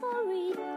for it.